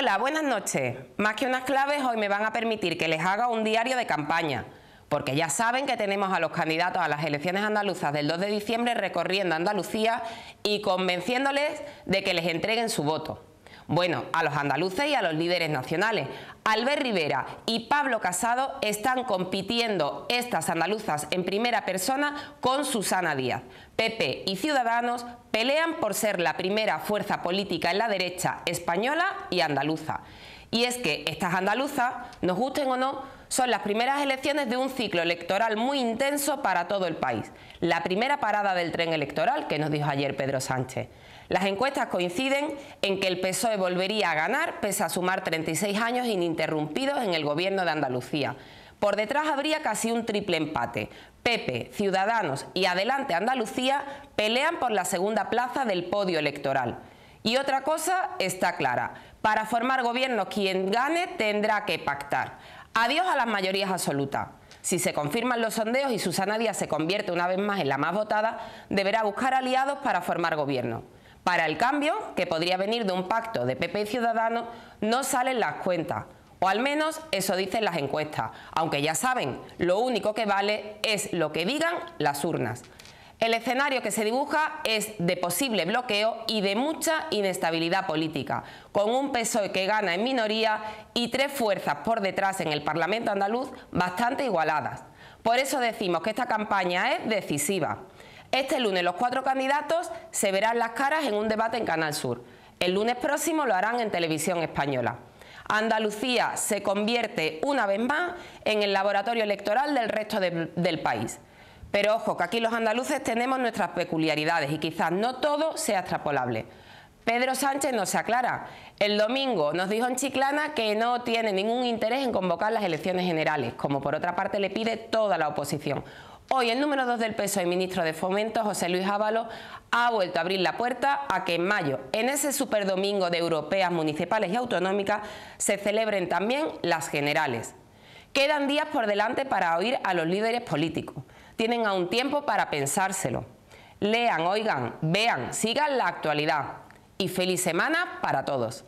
Hola, buenas noches. Más que unas claves, hoy me van a permitir que les haga un diario de campaña, porque ya saben que tenemos a los candidatos a las elecciones andaluzas del 2 de diciembre recorriendo Andalucía y convenciéndoles de que les entreguen su voto. Bueno, a los andaluces y a los líderes nacionales. Albert Rivera y Pablo Casado están compitiendo estas andaluzas en primera persona con Susana Díaz. PP y Ciudadanos pelean por ser la primera fuerza política en la derecha española y andaluza. Y es que estas andaluzas, nos gusten o no, son las primeras elecciones de un ciclo electoral muy intenso para todo el país. La primera parada del tren electoral que nos dijo ayer Pedro Sánchez. Las encuestas coinciden en que el PSOE volvería a ganar pese a sumar 36 años ininterrumpidos en el gobierno de Andalucía. Por detrás habría casi un triple empate. Pepe, Ciudadanos y Adelante Andalucía pelean por la segunda plaza del podio electoral. Y otra cosa está clara, para formar gobierno quien gane tendrá que pactar. Adiós a las mayorías absolutas. Si se confirman los sondeos y Susana Díaz se convierte una vez más en la más votada, deberá buscar aliados para formar gobierno. Para el cambio, que podría venir de un pacto de PP y Ciudadanos, no salen las cuentas. O al menos eso dicen las encuestas, aunque ya saben, lo único que vale es lo que digan las urnas. El escenario que se dibuja es de posible bloqueo y de mucha inestabilidad política, con un PSOE que gana en minoría y tres fuerzas por detrás en el Parlamento andaluz bastante igualadas. Por eso decimos que esta campaña es decisiva. Este lunes los cuatro candidatos se verán las caras en un debate en Canal Sur. El lunes próximo lo harán en televisión española. Andalucía se convierte una vez más en el laboratorio electoral del resto del país. Pero ojo, que aquí los andaluces tenemos nuestras peculiaridades y quizás no todo sea extrapolable. Pedro Sánchez no se aclara. El domingo nos dijo en Chiclana que no tiene ningún interés en convocar las elecciones generales, como por otra parte le pide toda la oposición. Hoy el número 2 del peso y ministro de Fomento, José Luis Ávalo, ha vuelto a abrir la puerta a que en mayo, en ese superdomingo de europeas municipales y autonómicas, se celebren también las generales. Quedan días por delante para oír a los líderes políticos. Tienen aún tiempo para pensárselo. Lean, oigan, vean, sigan la actualidad. Y feliz semana para todos.